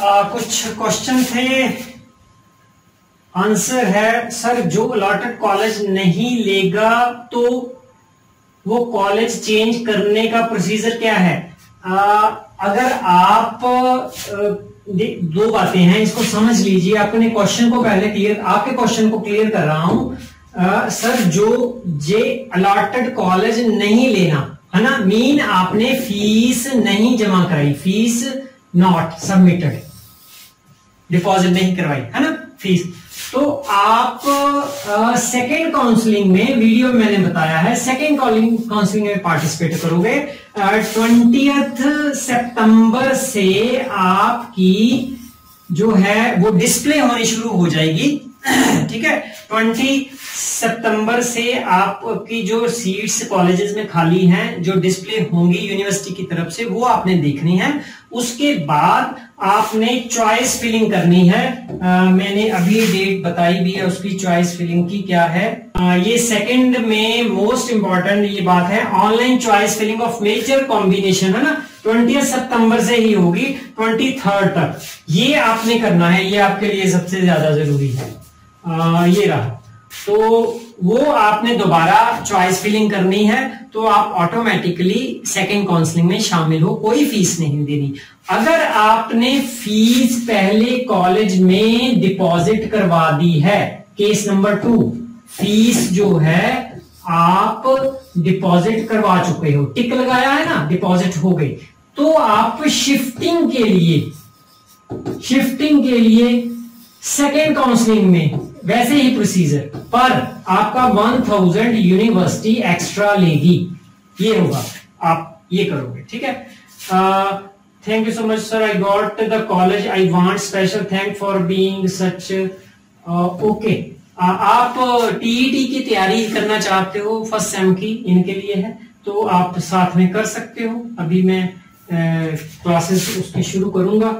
आ, कुछ क्वेश्चन थे। आंसर है सर जो अलॉटेड कॉलेज नहीं लेगा तो वो कॉलेज चेंज करने का प्रोसीजर क्या है? आ, अगर आप दो बातें हैं इसको समझ लीजिए। अपने क्वेश्चन को पहले क्लियर आपके क्वेश्चन को क्लियर कर रहा हूँ। सर जो जे अलॉटेड कॉलेज नहीं लेना है ना? मीन आपने फ़ीस नहीं जमा कराई फ़ीस नॉट सबमिटेड डिपॉजिट नहीं करवाई, है ना? फ़ीस तो आप सेकेंड काउंसलिंग में वीडियो में मैंने बताया है सेकेंड काउंसलिंग में पार्टिसिपेट करोगे ट्वेंटी सितंबर से आपकी जो है, वो डिस्प्ले होनी शुरू हो जाएगी। ठीक है? ट्वेंटी सितंबर से आपकी जो सीट्स कॉलेजेस में खाली हैं, जो डिस्प्ले होंगी यूनिवर्सिटी की तरफ़ से, वो आपने देखनी है। उसके बाद आपने चॉइस फिलिंग करनी है। आ, मैंने अभी डेट बताई भी है उसकी चॉइस फिलिंग की क्या है। आ, ये सेकंड में मोस्ट इंपॉर्टेंट ये बात है। Online choice filling of major combination है ना? ट्वेंटी सितंबर से ही होगी ट्वेंटी थर्ड तक। ये आपने करना है ये आपके लिए सबसे ज़्यादा ज़रूरी है। आ, ये रहा। तो वो आपने दोबारा चॉइस फिलिंग करनी है तो आप ऑटोमेटिकली सेकेंड काउंसलिंग में शामिल हो, कोई फ़ीस नहीं देनी। अगर आपने फ़ीस पहले कॉलेज में डिपॉजिट करवा दी है केस नंबर टू फ़ीस जो है, आप डिपॉजिट करवा चुके हो। टिक लगाया है ना? डिपॉजिट हो गई। तो आप शिफ्टिंग के लिए शिफ्टिंग के लिए सेकेंड काउंसलिंग में वैसे ही प्रोसीजर पर आपका वन थाउज़ेंड यूनिवर्सिटी एक्स्ट्रा लेगी। ये होगा। आप ये करोगे, ठीक है? Thank you so much sir I got the college I want special thank for being such okay आप टीईटी की तैयारी करना चाहते हो फ़र्स्ट सेम की, इनके लिए है तो आप साथ में कर सकते हो। अभी मैं क्लासेस उसकी शुरू करूँगा।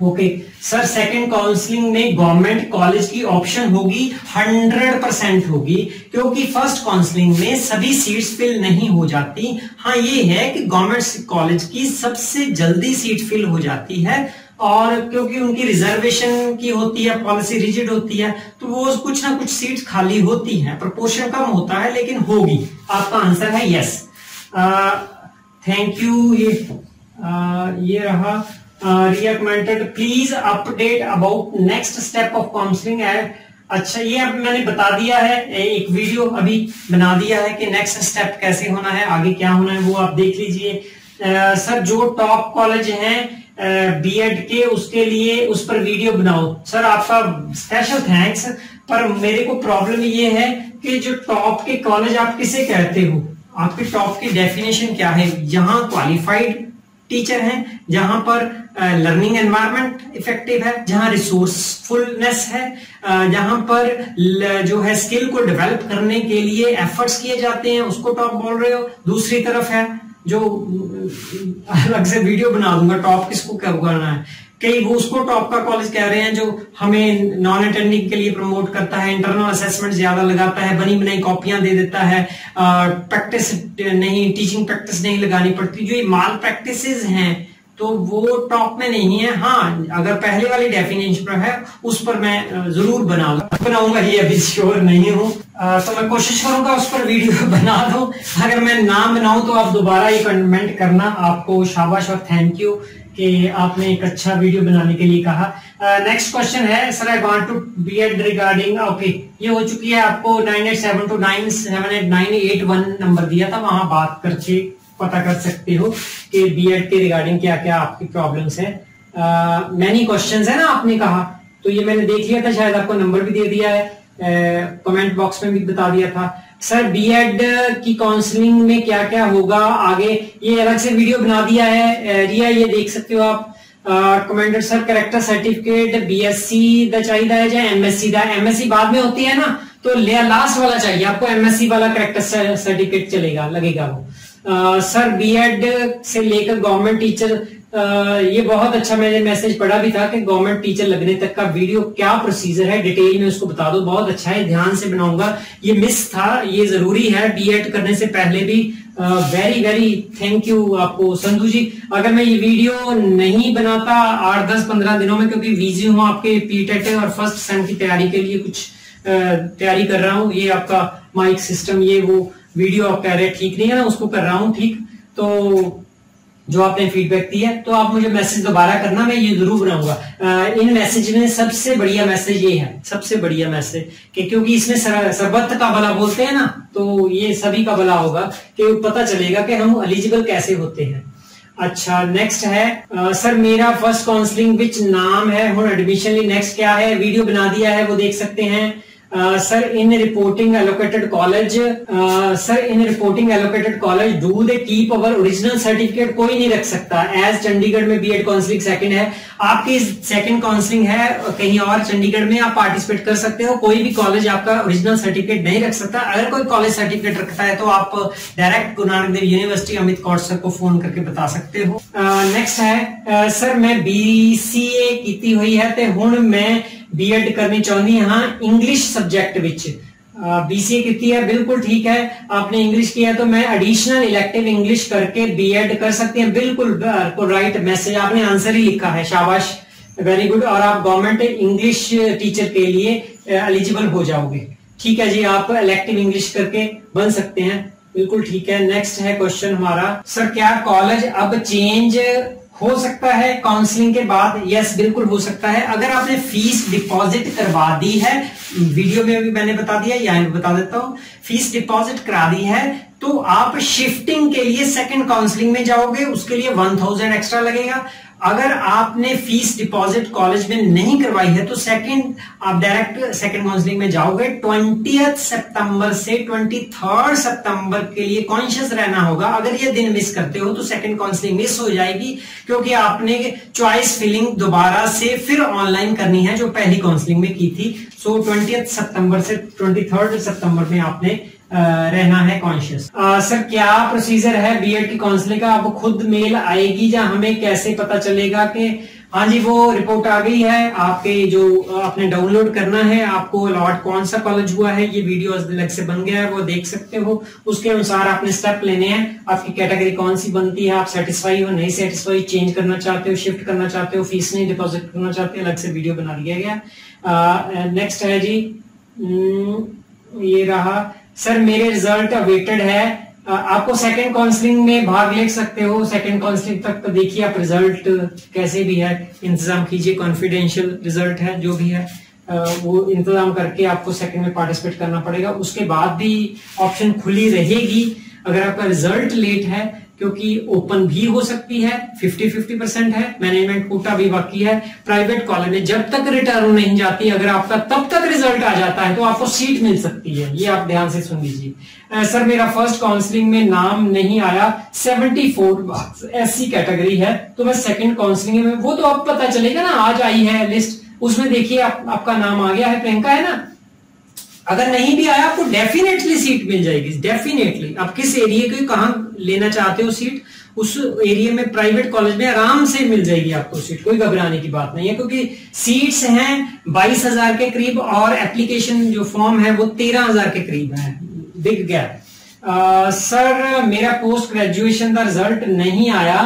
ओके सर सेकंड काउंसलिंग में गवर्नमेंट कॉलेज की ऑप्शन होगी हंड्रेड परसेंट होगी क्योंकि फ़र्स्ट काउंसलिंग में सभी सीट्स फिल नहीं हो जाती। हाँ ये है कि गवर्नमेंट कॉलेज की सबसे जल्दी सीट फिल हो जाती है और क्योंकि उनकी रिजर्वेशन की होती है पॉलिसी रिजिड होती है तो वो कुछ ना कुछ सीट खाली होती है। प्रपोर्शन कम होता है लेकिन होगी। आपका आंसर है यस थैंक यू ये आ, ये रहा। Riya commented please update about next step of counselling है अच्छा ये अब मैंने बता दिया है एक वीडियो अभी बना दिया है कि नेक्स्ट स्टेप कैसे होना है, आगे क्या होना है, वो आप देख लीजिए. सर, जो टॉप कॉलेज हैं बीएड के, उसके लिए उस पर वीडियो बनाओ। सर, आपका स्पेशल थैंक्स पर मेरे को प्रॉब्लम ये है कि जो टॉप के कॉलेज आप किसे कहते हो? आपके टॉप की डेफिनेशन क्या है? यहाँ क्वालिफाइड टीचर हैं, जहाँ पर लर्निंग एनवायरनमेंट इफ़ेक्टिव है, जहाँ रिसोर्सफुलनेस है जहाँ पर जो है स्किल को डेवलप करने के लिए एफर्ट्स किए जाते हैं, उसको टॉप बोल रहे हो। दूसरी तरफ़ है, जो अलग से वीडियो बना दूँगा टॉप किसको क्या उगाना है? कई वो उसको टॉप का कॉलेज कह रहे हैं जो हमें नॉन अटेंडिंग के लिए प्रमोट करता है इंटरनल असेसमेंट ज़्यादा लगाता है, बनी बनाई कॉपियाँ दे देता है प्रैक्टिस नहीं टीचिंग प्रैक्टिस नहीं लगानी पड़ती। जो ये माल प्रैक्टिस हैं तो वो टॉप में नहीं है। हाँ अगर पहले वाली डेफिनेशन पर है, उस पर मैं ज़रूर बनाऊँगा बनाऊँगा ये अभी श्योर नहीं हूँ। तो मैं कोशिश करूँगा उस पर वीडियो बना दू। अगर मैं नाम बनाऊँ तो आप दोबारा ये कमेंट करना। आपको शाबाश और थैंक यू कि आपने एक अच्छा वीडियो बनाने के लिए कहा। नेक्स्ट क्वेश्चन है sir I want to B Ed regarding okay ये हो चुकी है आपको nine eight seven two nine seven eight nine eight one number दिया था, वहाँ बात करके पता कर सकते हो कि बी एड के रिगार्डिंग क्या क्या आपकी प्रॉब्लम्स है। मैनी क्वेश्चन है ना आपने कहा तो ये मैंने देख लिया था, शायद आपको नंबर भी दे दिया है। कमेंट बॉक्स में भी बता दिया था। सर बीएड की काउंसलिंग में क्या क्या होगा आगे? ये अलग से वीडियो बना दिया है। रिया, ये देख सकते हो आप। Commented sir character certificate BSc दा चाहिए है या एमएससी दा? एमएससी बाद में होती है ना? तो लास्ट वाला चाहिए। आपको एमएससी वाला करेक्टर सर्टिफिकेट चलेगा, लगेगा वो। सर बीएड से लेकर गवर्नमेंट टीचर ये बहुत अच्छा मैंने मैसेज पढ़ा भी था कि गवर्नमेंट टीचर लगने तक का वीडियो क्या प्रोसीजर है? डिटेल में उसको बता दो, बहुत अच्छा है, ध्यान से बनाऊँगा। ये मिस था, ये ज़रूरी है बीएड करने से पहले भी। वेरी वेरी थैंक यू आपको, संधु जी। अगर मैं ये वीडियो नहीं बनाता आठ, दस, पंद्रह दिनों में, क्योंकि वीजी हूँ आपके पीटेट और फ़र्स्ट सेम की तैयारी के लिए कुछ तैयारी कर रहा हूँ। ये आपका माइक सिस्टम ये वो वीडियो आप कह रहे ठीक नहीं है ना? उसको कर रहा हूँ, ठीक। तो जो आपने फीडबैक दी है तो आप मुझे मैसेज दोबारा करना मैं ये ज़रूर बनाऊँगा। इन मैसेज में सबसे बढ़िया मैसेज ये है सबसे बढ़िया मैसेज कि क्योंकि इसमें सरबत का भला बोलते हैं ना तो ये सभी का भला होगा कि पता चलेगा कि हम एलिजिबल कैसे होते हैं। अच्छा नेक्स्ट है आ, सर मेरा फ़र्स्ट काउंसलिंग विच नाम है हूँ एडमिशन नेक्स्ट क्या है? वीडियो बना दिया है वो देख सकते हैं। Sir in reporting allocated college sir in reporting allocated college do they keep our original certificate कोई नहीं रख सकता। एज चंडीगढ़ में बी एड काउंसलिंग सेकेंड है। आपकी सेकेंड काउंसलिंग है कहीं और चंडीगढ़ में आप पार्टिसिपेट कर सकते हो। कोई भी कॉलेज आपका ओरिजिनल सर्टिफिकेट नहीं रख सकता। अगर कोई कॉलेज सर्टिफिकेट रखता है तो आप direct Guru Nanak Dev university Amit Kaur sir को फ़ोन करके बता सकते हो। नेक्स्ट uh, है सर uh, मैं बीसीए की हुई है तो हूँ मैं बीएड करनी चाहती हाँ इंग्लिश सब्जेक्ट विच बीसीए कितनी है, बिल्कुल ठीक है। आपने इंग्लिश किया तो मैं एडिशनल इलेक्टिव इंग्लिश करके बीएड कर सकती हैं। बिल्कुल राइट मैसेज आपने आंसर ही लिखा है, शाबाश वेरी गुड और आप गवर्नमेंट इंग्लिश टीचर के लिए एलिजिबल हो जाओगे। ठीक है जी, आप इलेक्टिव इंग्लिश करके बन सकते हैं। बिल्कुल ठीक है। नेक्स्ट है क्वेश्चन हमारा सर क्या कॉलेज अब चेंज हो सकता है काउंसलिंग के बाद यस बिल्कुल हो सकता है। अगर आपने फ़ीस डिपॉजिट करवा दी है वीडियो में भी मैंने बता दिया, यहाँ बता देता हूँ। फ़ीस डिपॉजिट करा दी है तो आप शिफ्टिंग के लिए सेकंड काउंसलिंग में जाओगे, उसके लिए वन थाउज़ेंड एक्स्ट्रा लगेगा। अगर आपने फ़ीस डिपॉजिट कॉलेज में नहीं करवाई है तो सेकंड आप डायरेक्ट सेकंड काउंसलिंग में जाओगे। ट्वेंटी सितंबर से ट्वेंटी थर्ड सितंबर के लिए कॉन्शियस रहना होगा। अगर ये दिन मिस करते हो तो सेकंड काउंसलिंग मिस हो जाएगी, क्योंकि आपने चॉइस फिलिंग दोबारा से फिर ऑनलाइन करनी है, जो पहली काउंसलिंग में की थी। सो ट्वेंटी सितंबर से ट्वेंटी थर्ड में आपने रहना है कॉन्शियस सर क्या प्रोसीजर है बीएड की काउंसलिंग का? आपको खुद मेल आएगी या हमें कैसे पता चलेगा कि हाँ जी वो रिपोर्ट आ गई है आपके जो आपने डाउनलोड करना है आपको अलॉट कौन सा कॉलेज हुआ है ये वीडियो अलग से बन गया है वो देख सकते हो। उसके अनुसार आपने स्टेप लेने हैं आपकी कैटेगरी कौन सी बनती है आप सेटिस्फाई हो नहीं सेटिस्फाई चेंज करना चाहते हो शिफ्ट करना चाहते हो फ़ीस नहीं डिपॉजिट करना चाहते अलग से वीडियो बना दिया गया। नेक्स्ट है जी हम्म, ये रहा सर, मेरे रिज़ल्ट अवेटेड है। आपको सेकंड काउंसलिंग में भाग ले सकते हो। सेकंड काउंसलिंग तक तो देखिए आप रिज़ल्ट कैसे भी है। इंतज़ाम कीजिए कॉन्फिडेंशियल रिज़ल्ट है, जो भी है। वो इंतज़ाम करके आपको सेकंड में पार्टिसिपेट करना पड़ेगा। उसके बाद भी ऑप्शन खुली रहेगी। अगर आपका रिज़ल्ट लेट है क्योंकि ओपन भी हो सकती है 50 50 परसेंट है मैनेजमेंट कोटा भी बाकी है प्राइवेट कॉलेज में जब तक रिटर्न नहीं जाती अगर आपका तब तक रिज़ल्ट आ जाता है तो आपको सीट मिल सकती है। ये आप ध्यान से सुन लीजिए। सर मेरा फ़र्स्ट काउंसलिंग में नाम नहीं आया 74 एससी कैटेगरी है। तो मैं सेकंड काउंसलिंग में वो तो अब पता चलेगा ना आज आई है लिस्ट उसमें देखिए आप, आपका नाम आ गया है प्रियंका है ना? अगर नहीं भी आया आपको डेफिनेटली सीट मिल जाएगी डेफिनेटली आप किस एरिया को कहा लेना चाहते हो सीट उस एरिया में प्राइवेट कॉलेज में आराम से मिल जाएगी आपको सीट कोई घबराने की बात नहीं है क्योंकि सीट्स हैं बाईस हज़ार के करीब और एप्लीकेशन जो फॉर्म है वो तेरह हज़ार के करीब है. बिग गैप सर मेरा पोस्ट ग्रेजुएशन का रिज़ल्ट नहीं आया.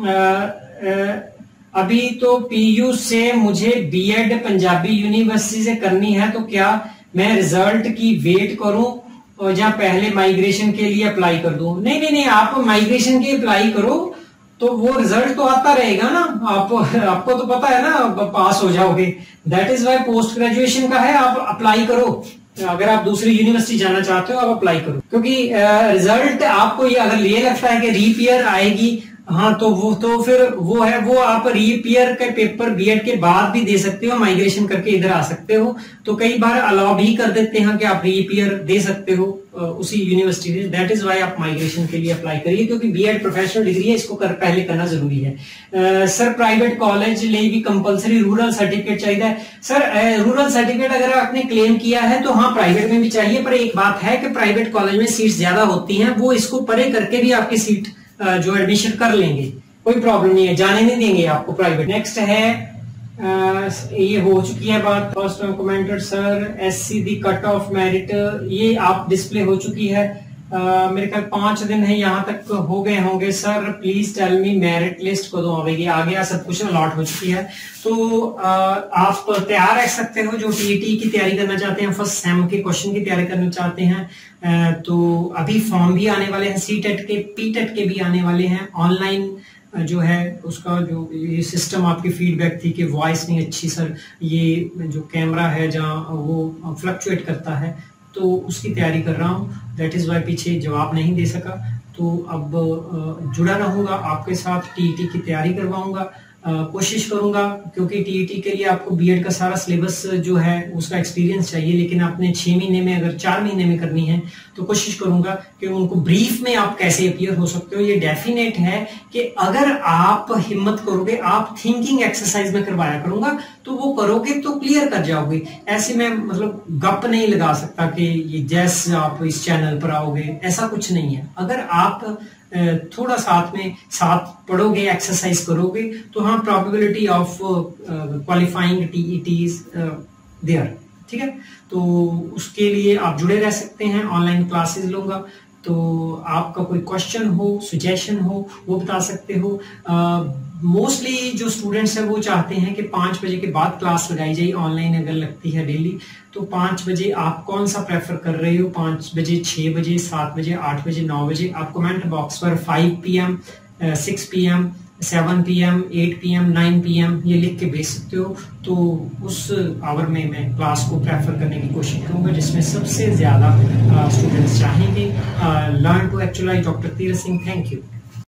आ, आ, अभी तो पीयू से मुझे बीएड पंजाबी यूनिवर्सिटी से करनी है तो क्या मैं रिज़ल्ट की वेट करूँ और जहाँ पहले माइग्रेशन के लिए अप्लाई कर दूँ। नहीं नहीं नहीं, आप माइग्रेशन के अप्लाई करो तो वो रिज़ल्ट तो आता रहेगा ना। आप, आपको तो पता है ना पास हो जाओगे। That is why post graduation का है, आप अप्लाई करो। अगर आप दूसरी यूनिवर्सिटी जाना चाहते हो, आप अप्लाई करो। क्योंकि रिज़ल्ट आपको ये अगर ये लगता है कि रीपियर आएगी हाँ तो वो तो फिर वो है वो आप रीपियर के पेपर बीएड के बाद भी दे सकते हो माइग्रेशन करके इधर आ सकते हो। तो कई बार अलाउ भी कर देते हैं कि आप रीपियर दे सकते हो उसी यूनिवर्सिटी से दैट इज़ वाई आप माइग्रेशन के लिए अप्लाई करिए क्योंकि बीएड प्रोफेशनल डिग्री है इसको कर, पहले करना ज़रूरी है। सर प्राइवेट कॉलेज ले भी कंपलसरी रूरल सर्टिफिकेट चाहिए। सर रूरल सर्टिफिकेट अगर आपने क्लेम किया है तो हाँ प्राइवेट में भी चाहिए पर एक बात है कि प्राइवेट कॉलेज में सीट ज़्यादा होती है वो इसको परे करके भी आपकी सीट जो एडमिशन कर लेंगे। कोई प्रॉब्लम नहीं है जाने नहीं देंगे आपको प्राइवेट नेक्स्ट है आ, ये हो चुकी है बात first commenter sir S C दी कट ऑफ़ मेरिट ये आप डिस्प्ले हो चुकी है। मेरे ख्याल पाँच दिन है यहाँ तक हो गए होंगे sir please tell me merit list कदों आवेगी? आ गया सब कुछ अलॉट हो चुकी है। तो आ, आप तैयार रह सकते हो जो टीईटी की तैयारी करना चाहते हैं फ़र्स्ट सेम के क्वेश्चन की तैयारी करना चाहते हैं। आ, तो अभी फॉर्म भी आने वाले हैं सी टेट के पी टेट के भी आने वाले हैं। ऑनलाइन जो है उसका जो ये सिस्टम आपकी फीडबैक थी कि वॉइस नहीं अच्छी सर ये जो कैमरा है जहाँ वो फ्लक्चुएट करता है तो उसकी तैयारी कर रहा हूँ। दैट इज़ वाई पीछे जवाब नहीं दे सका। तो अब जुड़ा रहूँगा। आपके साथ टीईटी की तैयारी करवाऊँगा। कोशिश करूँगा, क्योंकि टीईटी के लिए आपको बीएड का सारा सिलेबस जो है, उसका एक्सपीरियंस चाहिए, लेकिन आपने छह महीने में, अगर चार महीने में करनी है तो कोशिश करूँगा कि उनको ब्रीफ में आप कैसे अपियर हो सकते हो। ये डेफिनेट है कि अगर आप हिम्मत करोगे, आप थिंकिंग एक्सरसाइज में करवाया करूँगा तो वो करोगे तो क्लियर कर जाओगे। ऐसे में मतलब गप नहीं लगा सकता कि ये जैस आप इस चैनल पर आओगे, ऐसा कुछ नहीं है। अगर आप थोड़ा साथ में साथ पढ़ोगे एक्सरसाइज करोगे तो हाँ probability of qualifying TETs there ठीक है? तो उसके लिए आप जुड़े रह सकते हैं ऑनलाइन क्लासेस लूँगा। तो आपका कोई क्वेश्चन हो सुजेशन हो वो बता सकते हो। मोस्टली uh, जो स्टूडेंट्स हैं वो चाहते हैं कि पाँच बजे के बाद क्लास लगाई जाए ऑनलाइन अगर लगती है डेली तो पाँच बजे आप कौन सा प्रेफर कर रहे हो? पाँच बजे छः बजे सात बजे आठ बजे नौ बजे? आप कमेंट बॉक्स पर five P M six P M seven P M eight P M nine P M ये लिख के भेज सकते हो। तो उस आवर में मैं क्लास को प्रेफर करने की कोशिश करूँगा, जिसमें सबसे ज़्यादा स्टूडेंट्स चाहेंगे। Learn to actualise doctor Tirath Singh thank you